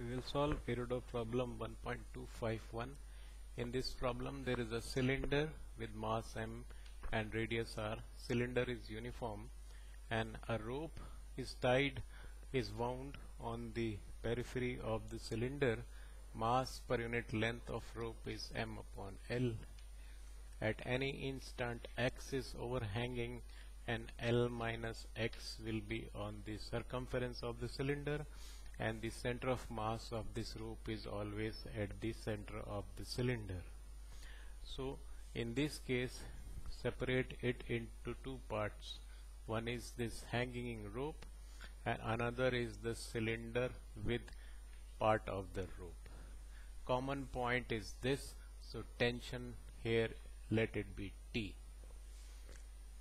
We will solve Irodov problem 1.251. In this problem there is a cylinder with mass m and radius r. Cylinder is uniform and a rope is tied is wound on the periphery of the cylinder. Mass per unit length of rope is m upon L. At any instant x is overhanging and L minus x will be on the circumference of the cylinder and the center of mass of this rope is always at the center of the cylinder. So in this case separate it into two parts. One is this hanging rope and another is the cylinder with part of the rope. Common point is this so tension here let it be T.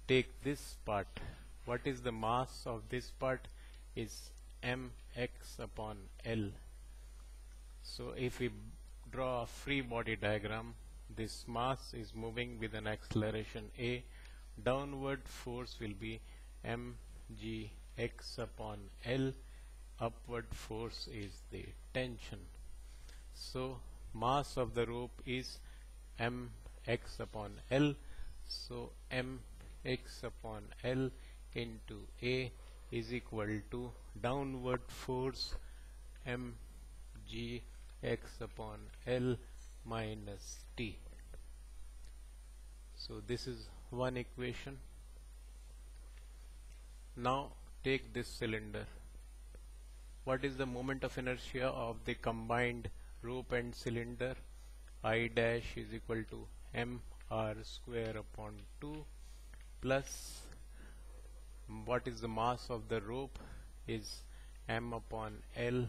Take this part. What is the mass of this part is mx upon L. So if we draw a free body diagram, this mass is moving with an acceleration a. Downward force will be mgx upon L. Upward force is the tension. So mass of the rope is mx upon L. So mx upon L into A is equal to downward force mg x upon L minus T. So this is one equation. Now take this cylinder. What is the moment of inertia of the combined rope and cylinder? I dash is equal to m r square upon 2 plus what is the mass of the rope is m upon L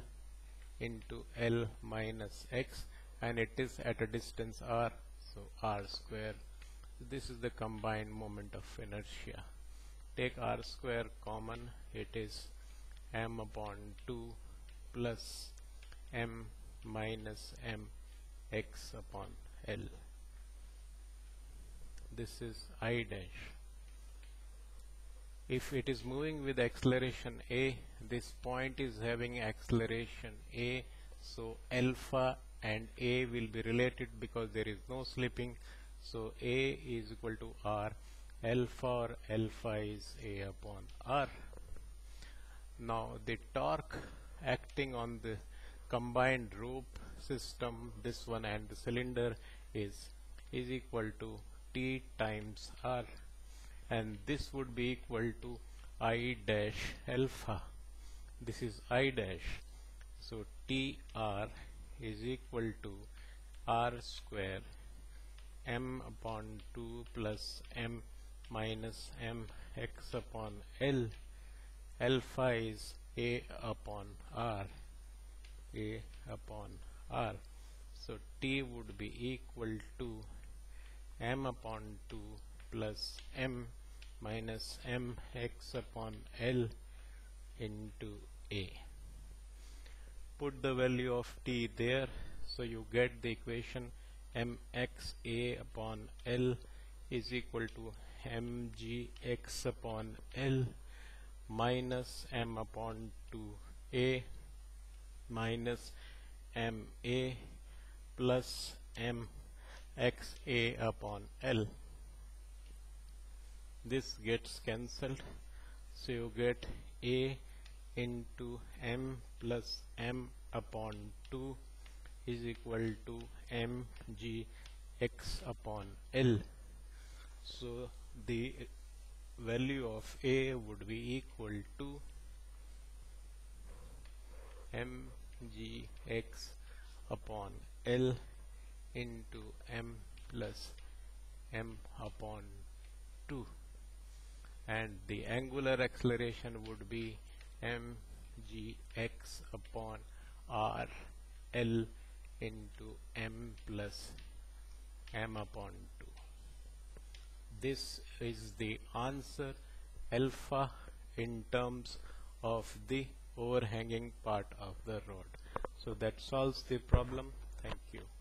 into L minus x and it is at a distance r so r square. This is the combined moment of inertia. Take r square common it is m upon 2 plus m minus m x upon L. This is I dash if it is moving with acceleration a this point is having acceleration a so alpha and a will be related because there is no slipping. So a is equal to r alpha or alpha is a upon r. Now the torque acting on the combined rope system this one and the cylinder is is equal to t times r and this would be equal to i dash alpha. This is i dash. So tr is equal to r square m upon 2 plus m minus m x upon L. Alpha is a upon r. A upon r. So t would be equal to m upon 2 plus m minus mx upon L into A. Put the value of t there so you get the equation mxa upon L is equal to mgx upon L minus m upon 2a minus ma plus mxa upon L this gets cancelled. So you get a into m plus m upon 2 is equal to mg x upon L. So the value of a would be equal to mg x upon L into m plus m upon 2 and the angular acceleration would be mgx upon r L into m plus m upon 2 this is the answer alpha in terms of the overhanging part of the rod so that solves the problem. Thank you